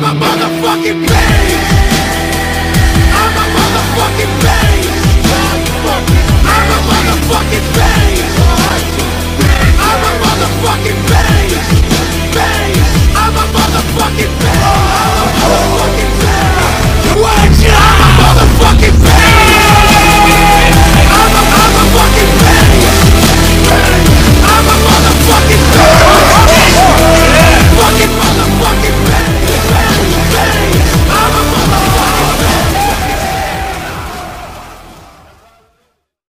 I'm a motherfucking pain.